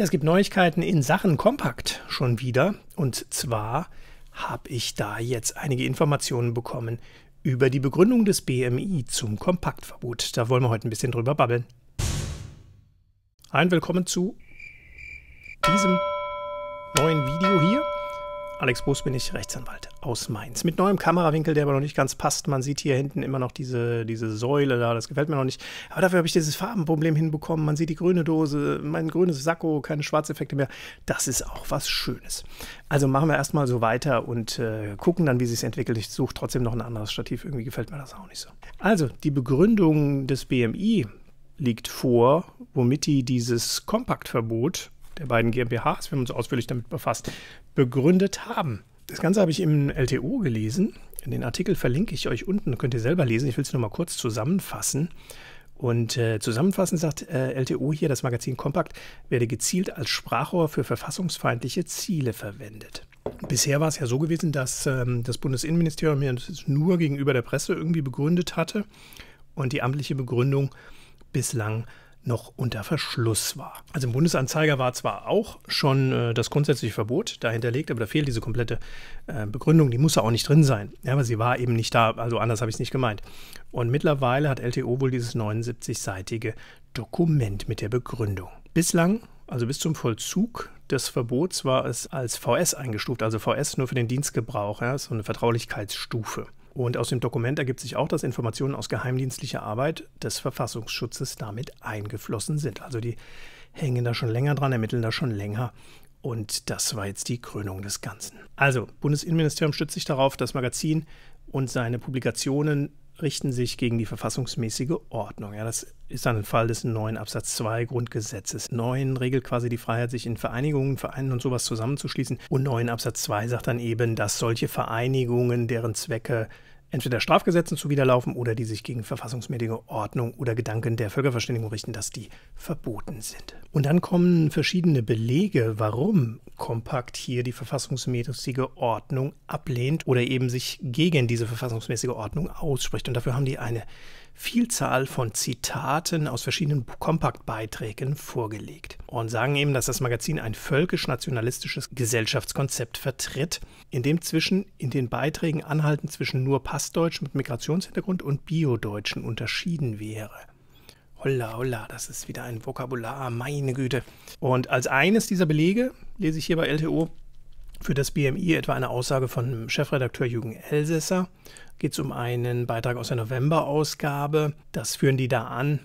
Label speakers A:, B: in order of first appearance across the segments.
A: Ja, es gibt Neuigkeiten in Sachen Kompakt schon wieder. Und zwar habe ich da jetzt einige Informationen bekommen über die Begründung des BMI zum Kompaktverbot. Da wollen wir heute ein bisschen drüber babbeln. Ein Willkommen zu diesem neuen Video hier. Alex Boos bin ich, Rechtsanwalt aus Mainz. Mit neuem Kamerawinkel, der aber noch nicht ganz passt. Man sieht hier hinten immer noch diese, diese Säule da, das gefällt mir noch nicht. Aber dafür habe ich dieses Farbenproblem hinbekommen. Man sieht die grüne Dose, mein grünes Sakko, keine Schwarzeffekte mehr. Das ist auch was Schönes. Also machen wir erstmal so weiter und äh, gucken dann, wie sich entwickelt. Ich suche trotzdem noch ein anderes Stativ. Irgendwie gefällt mir das auch nicht so. Also, die Begründung des BMI liegt vor, womit die dieses Kompaktverbot der beiden GmbHs, wir haben uns ausführlich damit befasst, begründet haben. Das Ganze habe ich im LTO gelesen. Den Artikel verlinke ich euch unten, könnt ihr selber lesen. Ich will es nur mal kurz zusammenfassen. Und äh, zusammenfassend sagt äh, LTO hier, das Magazin Kompakt werde gezielt als Sprachrohr für verfassungsfeindliche Ziele verwendet. Bisher war es ja so gewesen, dass ähm, das Bundesinnenministerium ja das nur gegenüber der Presse irgendwie begründet hatte und die amtliche Begründung bislang noch unter Verschluss war. Also im Bundesanzeiger war zwar auch schon äh, das grundsätzliche Verbot dahinterlegt, aber da fehlt diese komplette äh, Begründung, die muss ja auch nicht drin sein. Ja, aber sie war eben nicht da, also anders habe ich es nicht gemeint. Und mittlerweile hat LTO wohl dieses 79-seitige Dokument mit der Begründung. Bislang, also bis zum Vollzug des Verbots, war es als VS eingestuft, also VS nur für den Dienstgebrauch, ja, so eine Vertraulichkeitsstufe. Und aus dem Dokument ergibt sich auch, dass Informationen aus geheimdienstlicher Arbeit des Verfassungsschutzes damit eingeflossen sind. Also die hängen da schon länger dran, ermitteln da schon länger. Und das war jetzt die Krönung des Ganzen. Also, Bundesinnenministerium stützt sich darauf, das Magazin und seine Publikationen richten sich gegen die verfassungsmäßige Ordnung. Ja, das ist dann ein Fall des neuen Absatz 2 Grundgesetzes. 9 regelt quasi die Freiheit, sich in Vereinigungen, Vereinen und sowas zusammenzuschließen. Und 9 Absatz 2 sagt dann eben, dass solche Vereinigungen, deren Zwecke entweder Strafgesetzen zuwiderlaufen oder die sich gegen verfassungsmäßige Ordnung oder Gedanken der Völkerverständigung richten, dass die verboten sind. Und dann kommen verschiedene Belege, warum Kompakt hier die verfassungsmäßige Ordnung ablehnt oder eben sich gegen diese verfassungsmäßige Ordnung ausspricht. Und dafür haben die eine Vielzahl von Zitaten aus verschiedenen Kompaktbeiträgen vorgelegt und sagen eben, dass das Magazin ein völkisch-nationalistisches Gesellschaftskonzept vertritt, in dem zwischen in den Beiträgen anhaltend zwischen nur Passdeutschen mit Migrationshintergrund und Biodeutschen unterschieden wäre. Holla, holla, das ist wieder ein Vokabular, meine Güte. Und als eines dieser Belege lese ich hier bei LTO für das BMI etwa eine Aussage von Chefredakteur Jürgen Elsässer. Geht es um einen Beitrag aus der November-Ausgabe. Das führen die da an.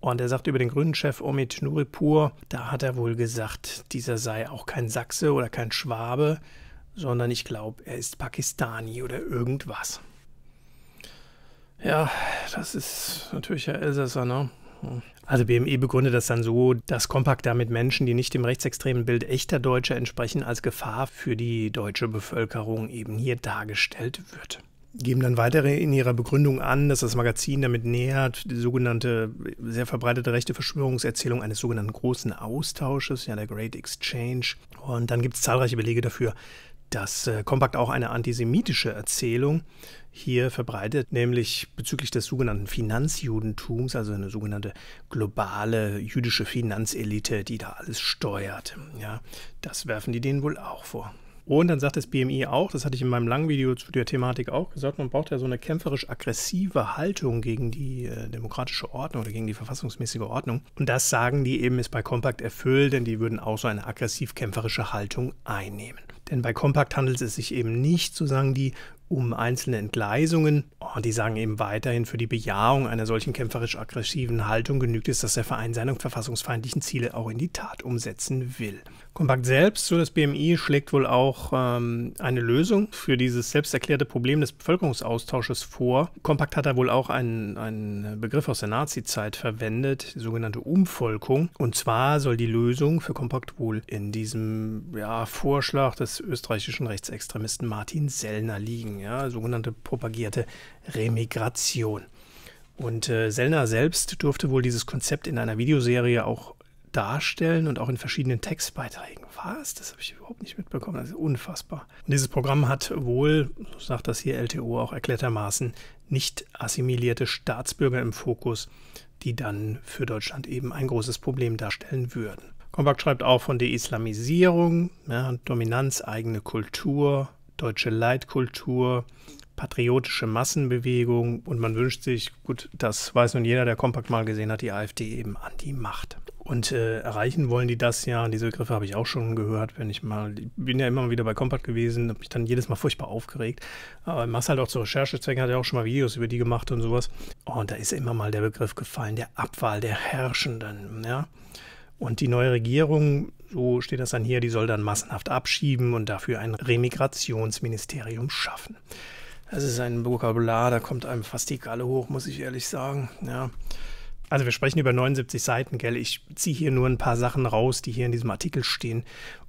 A: Und er sagt über den grünen Chef Omid Nuripur, da hat er wohl gesagt, dieser sei auch kein Sachse oder kein Schwabe, sondern ich glaube, er ist Pakistani oder irgendwas. Ja, das ist natürlich Herr Elsässer, ne? Also BME begründet das dann so, dass Kompakt damit Menschen, die nicht dem rechtsextremen Bild echter Deutscher entsprechen, als Gefahr für die deutsche Bevölkerung eben hier dargestellt wird geben dann weitere in ihrer Begründung an, dass das Magazin damit nähert, die sogenannte sehr verbreitete rechte Verschwörungserzählung eines sogenannten großen Austausches, ja der Great Exchange. Und dann gibt es zahlreiche Belege dafür, dass äh, Kompakt auch eine antisemitische Erzählung hier verbreitet, nämlich bezüglich des sogenannten Finanzjudentums, also eine sogenannte globale jüdische Finanzelite, die da alles steuert. Ja, das werfen die denen wohl auch vor. Und dann sagt das BMI auch, das hatte ich in meinem langen Video zu der Thematik auch gesagt, man braucht ja so eine kämpferisch-aggressive Haltung gegen die äh, demokratische Ordnung oder gegen die verfassungsmäßige Ordnung. Und das sagen die eben, ist bei Kompakt erfüllt, denn die würden auch so eine aggressiv-kämpferische Haltung einnehmen. Denn bei Kompakt handelt es sich eben nicht, so sagen die, um einzelne Entgleisungen. Und die sagen eben weiterhin, für die Bejahung einer solchen kämpferisch-aggressiven Haltung genügt es, dass der Verein seine verfassungsfeindlichen Ziele auch in die Tat umsetzen will. Kompakt selbst, so das BMI, schlägt wohl auch ähm, eine Lösung für dieses selbst erklärte Problem des Bevölkerungsaustausches vor. Kompakt hat da wohl auch einen, einen Begriff aus der Nazi-Zeit verwendet, die sogenannte Umvolkung. Und zwar soll die Lösung für Kompakt wohl in diesem ja, Vorschlag des österreichischen Rechtsextremisten Martin Sellner liegen, ja, sogenannte propagierte Remigration. Und äh, Sellner selbst durfte wohl dieses Konzept in einer Videoserie auch darstellen und auch in verschiedenen Textbeiträgen. Was? Das habe ich überhaupt nicht mitbekommen. Das ist unfassbar. Und dieses Programm hat wohl, so sagt das hier LTO auch erklärtermaßen, nicht assimilierte Staatsbürger im Fokus, die dann für Deutschland eben ein großes Problem darstellen würden. Kompakt schreibt auch von Deislamisierung, ja, Dominanz, eigene Kultur, deutsche Leitkultur, patriotische Massenbewegung und man wünscht sich, gut, das weiß nun jeder, der Kompakt mal gesehen hat, die AfD eben an die Macht. Und äh, erreichen wollen die das ja, diese Begriffe habe ich auch schon gehört, wenn ich mal, ich bin ja immer wieder bei Kompakt gewesen, habe mich dann jedes Mal furchtbar aufgeregt. Aber machst halt auch zu Recherchezwecken, hat ja auch schon mal Videos über die gemacht und sowas. Und da ist immer mal der Begriff gefallen, der Abwahl der Herrschenden, ja. Und die neue Regierung, so steht das dann hier, die soll dann massenhaft abschieben und dafür ein Remigrationsministerium schaffen. Das ist ein Vokabular, da kommt einem fast die Galle hoch, muss ich ehrlich sagen. Ja. Also wir sprechen über 79 Seiten, gell? Ich ziehe hier nur ein paar Sachen raus, die hier in diesem Artikel stehen,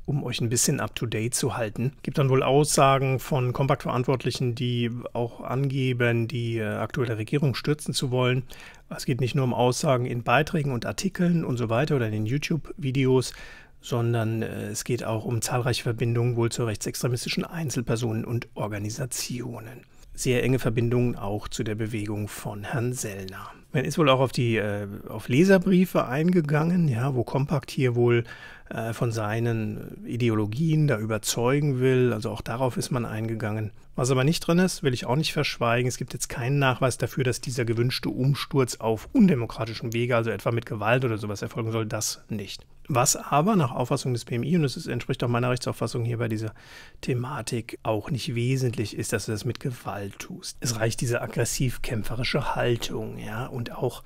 A: um euch ein bisschen up-to-date zu halten. Gibt dann wohl Aussagen von Kompakt-Verantwortlichen, die auch angeben, die äh, aktuelle Regierung stürzen zu wollen. Es geht nicht nur um Aussagen in Beiträgen und Artikeln und so weiter oder in den YouTube-Videos, sondern äh, es geht auch um zahlreiche Verbindungen wohl zu rechtsextremistischen Einzelpersonen und Organisationen. Sehr enge Verbindungen auch zu der Bewegung von Herrn Sellner. Man ist wohl auch auf die äh, auf Leserbriefe eingegangen, ja, wo Kompakt hier wohl äh, von seinen Ideologien da überzeugen will. Also auch darauf ist man eingegangen. Was aber nicht drin ist, will ich auch nicht verschweigen. Es gibt jetzt keinen Nachweis dafür, dass dieser gewünschte Umsturz auf undemokratischem Wege, also etwa mit Gewalt oder sowas erfolgen soll. Das nicht. Was aber nach Auffassung des BMI, und das entspricht auch meiner Rechtsauffassung hier bei dieser Thematik, auch nicht wesentlich ist, dass du das mit Gewalt tust. Es reicht diese aggressiv-kämpferische Haltung, ja, und auch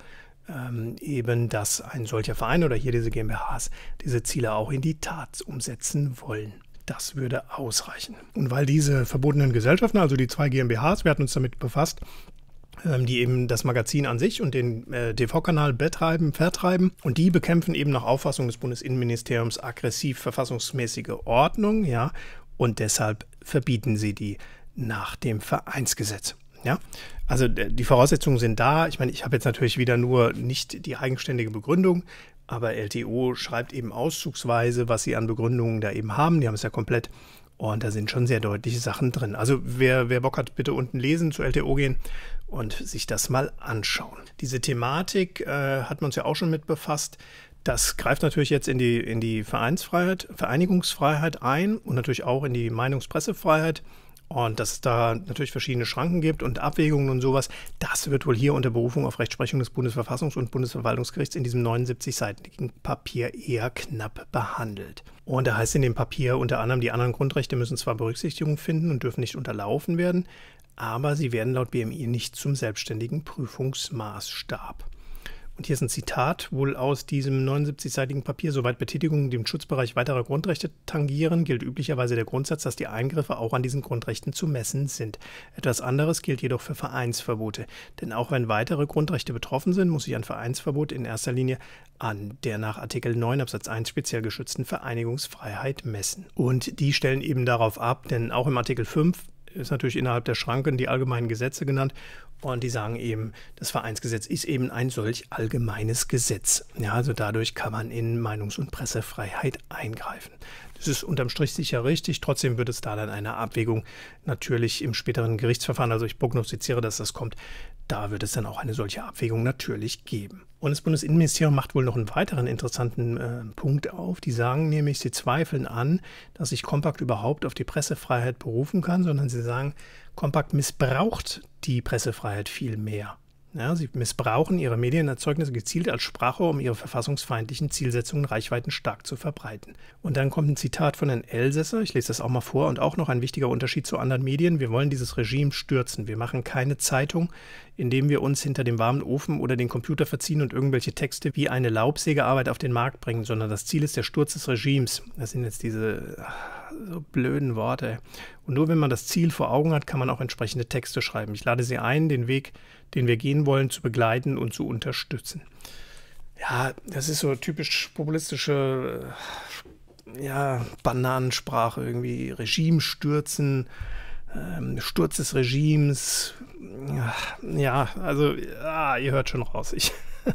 A: ähm, eben, dass ein solcher Verein oder hier diese GmbHs diese Ziele auch in die Tat umsetzen wollen. Das würde ausreichen. Und weil diese verbotenen Gesellschaften, also die zwei GmbHs, wir hatten uns damit befasst, ähm, die eben das Magazin an sich und den äh, TV-Kanal betreiben, vertreiben. Und die bekämpfen eben nach Auffassung des Bundesinnenministeriums aggressiv verfassungsmäßige Ordnung, ja, und deshalb verbieten sie die nach dem Vereinsgesetz. Ja, also die Voraussetzungen sind da. Ich meine, ich habe jetzt natürlich wieder nur nicht die eigenständige Begründung, aber LTO schreibt eben auszugsweise, was sie an Begründungen da eben haben. Die haben es ja komplett. Und da sind schon sehr deutliche Sachen drin. Also wer, wer Bock hat, bitte unten lesen, zu LTO gehen und sich das mal anschauen. Diese Thematik äh, hat man uns ja auch schon mit befasst. Das greift natürlich jetzt in die, in die Vereinsfreiheit, Vereinigungsfreiheit ein und natürlich auch in die Meinungspressefreiheit. Und dass es da natürlich verschiedene Schranken gibt und Abwägungen und sowas, das wird wohl hier unter Berufung auf Rechtsprechung des Bundesverfassungs- und Bundesverwaltungsgerichts in diesem 79-seitigen Papier eher knapp behandelt. Und da heißt in dem Papier unter anderem, die anderen Grundrechte müssen zwar Berücksichtigung finden und dürfen nicht unterlaufen werden, aber sie werden laut BMI nicht zum selbstständigen Prüfungsmaßstab. Und hier ist ein Zitat wohl aus diesem 79-seitigen Papier. Soweit Betätigungen dem Schutzbereich weiterer Grundrechte tangieren, gilt üblicherweise der Grundsatz, dass die Eingriffe auch an diesen Grundrechten zu messen sind. Etwas anderes gilt jedoch für Vereinsverbote. Denn auch wenn weitere Grundrechte betroffen sind, muss sich ein Vereinsverbot in erster Linie an der nach Artikel 9 Absatz 1 speziell geschützten Vereinigungsfreiheit messen. Und die stellen eben darauf ab, denn auch im Artikel 5 ist natürlich innerhalb der Schranken die allgemeinen Gesetze genannt. Und die sagen eben, das Vereinsgesetz ist eben ein solch allgemeines Gesetz. Ja, also dadurch kann man in Meinungs- und Pressefreiheit eingreifen. Das ist unterm Strich sicher richtig. Trotzdem wird es da dann eine Abwägung natürlich im späteren Gerichtsverfahren, also ich prognostiziere, dass das kommt, da wird es dann auch eine solche Abwägung natürlich geben. Und das Bundesinnenministerium macht wohl noch einen weiteren interessanten äh, Punkt auf. Die sagen nämlich, sie zweifeln an, dass sich Kompakt überhaupt auf die Pressefreiheit berufen kann, sondern sie sagen, Kompakt missbraucht die Pressefreiheit viel mehr. Ja, sie missbrauchen ihre Medienerzeugnisse gezielt als Sprache, um ihre verfassungsfeindlichen Zielsetzungen reichweitenstark zu verbreiten. Und dann kommt ein Zitat von Herrn Elsässer, ich lese das auch mal vor, und auch noch ein wichtiger Unterschied zu anderen Medien. Wir wollen dieses Regime stürzen. Wir machen keine Zeitung, indem wir uns hinter dem warmen Ofen oder den Computer verziehen und irgendwelche Texte wie eine Laubsägearbeit auf den Markt bringen, sondern das Ziel ist der Sturz des Regimes. Das sind jetzt diese so blöden Worte. Und nur wenn man das Ziel vor Augen hat, kann man auch entsprechende Texte schreiben. Ich lade Sie ein, den Weg, den wir gehen wollen, zu begleiten und zu unterstützen. Ja, das ist so typisch populistische, ja, Bananensprache irgendwie. Regime stürzen, ähm, Sturz des Regimes. Ja, also, ja, ihr hört schon raus. Ich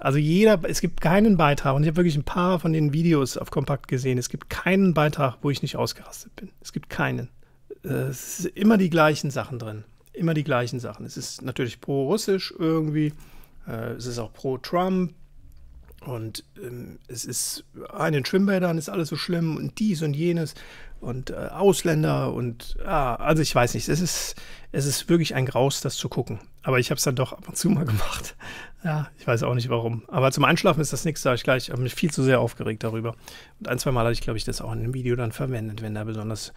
A: Also jeder, es gibt keinen Beitrag, und ich habe wirklich ein paar von den Videos auf Kompakt gesehen, es gibt keinen Beitrag, wo ich nicht ausgerastet bin. Es gibt keinen. Äh, es sind immer die gleichen Sachen drin. Immer die gleichen Sachen. Es ist natürlich pro-russisch irgendwie, äh, es ist auch pro-Trump, Und ähm, es ist, in den Schwimmbädern ist alles so schlimm und dies und jenes und äh, Ausländer und ah, also ich weiß nicht, es ist, es ist wirklich ein Graus, das zu gucken. Aber ich habe es dann doch ab und zu mal gemacht. Ja, ich weiß auch nicht warum. Aber zum Einschlafen ist das nichts, sage ich gleich. Ich habe mich viel zu sehr aufgeregt darüber. Und ein, zwei Mal hatte ich, glaube ich, das auch in einem Video dann verwendet, wenn da besonders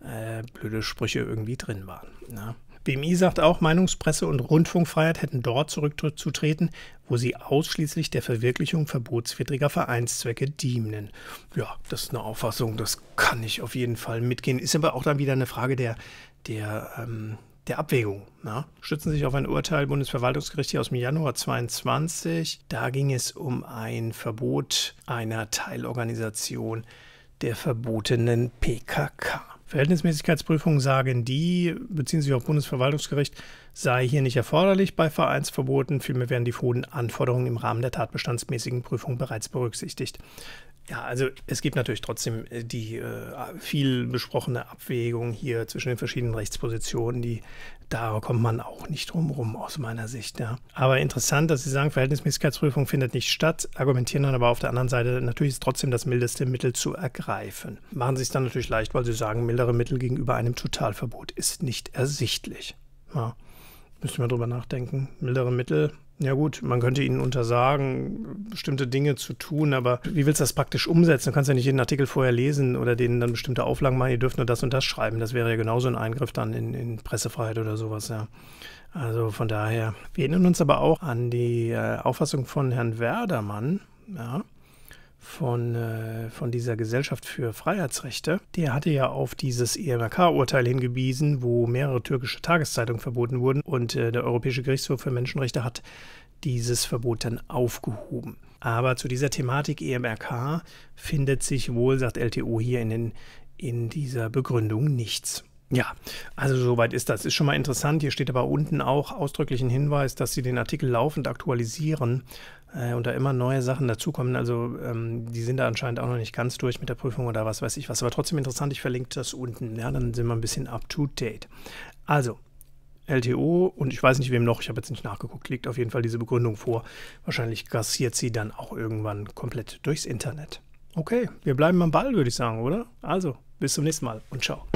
A: äh, blöde Sprüche irgendwie drin waren. Ja. BMI sagt auch, Meinungspresse und Rundfunkfreiheit hätten dort zurückzutreten, wo sie ausschließlich der Verwirklichung verbotswidriger Vereinszwecke dienen. Ja, das ist eine Auffassung, das kann ich auf jeden Fall mitgehen. Ist aber auch dann wieder eine Frage der, der, ähm, der Abwägung. Ja? Stützen sich auf ein Urteil Bundesverwaltungsgericht hier aus dem Januar 22. Da ging es um ein Verbot einer Teilorganisation der verbotenen PKK. Verhältnismäßigkeitsprüfungen sagen die, beziehen sich auf Bundesverwaltungsgericht, sei hier nicht erforderlich bei Vereinsverboten, vielmehr werden die hohen Anforderungen im Rahmen der tatbestandsmäßigen Prüfung bereits berücksichtigt. Ja, also es gibt natürlich trotzdem äh, die äh, viel besprochene Abwägung hier zwischen den verschiedenen Rechtspositionen, die da kommt man auch nicht drum rum aus meiner Sicht. Ja. Aber interessant, dass Sie sagen, Verhältnismäßigkeitsprüfung findet nicht statt, argumentieren dann aber auf der anderen Seite, natürlich ist trotzdem das mildeste Mittel zu ergreifen. Machen Sie es dann natürlich leicht, weil Sie sagen, mildere Mittel gegenüber einem Totalverbot ist nicht ersichtlich. Ja. Müssen wir drüber nachdenken. Mildere Mittel ja gut, man könnte ihnen untersagen, bestimmte Dinge zu tun, aber wie willst du das praktisch umsetzen? Du kannst ja nicht jeden Artikel vorher lesen oder denen dann bestimmte Auflagen machen, ihr dürft nur das und das schreiben. Das wäre ja genauso ein Eingriff dann in, in Pressefreiheit oder sowas, ja. Also von daher, wir erinnern uns aber auch an die äh, Auffassung von Herrn Werdermann, ja, von, äh, von dieser Gesellschaft für Freiheitsrechte. Der hatte ja auf dieses EMRK-Urteil hingewiesen, wo mehrere türkische Tageszeitungen verboten wurden und äh, der Europäische Gerichtshof für Menschenrechte hat dieses Verbot dann aufgehoben. Aber zu dieser Thematik EMRK findet sich wohl, sagt LTO hier in, den, in dieser Begründung nichts. Ja, also soweit ist das. Ist schon mal interessant. Hier steht aber unten auch ausdrücklich ein Hinweis, dass Sie den Artikel laufend aktualisieren äh, und da immer neue Sachen dazukommen. Also ähm, die sind da anscheinend auch noch nicht ganz durch mit der Prüfung oder was weiß ich was. Aber trotzdem interessant, ich verlinke das unten. Ja, dann sind wir ein bisschen up to date. Also, LTO und ich weiß nicht wem noch, ich habe jetzt nicht nachgeguckt, liegt auf jeden Fall diese Begründung vor. Wahrscheinlich gassiert sie dann auch irgendwann komplett durchs Internet. Okay, wir bleiben am Ball, würde ich sagen, oder? Also, bis zum nächsten Mal und ciao.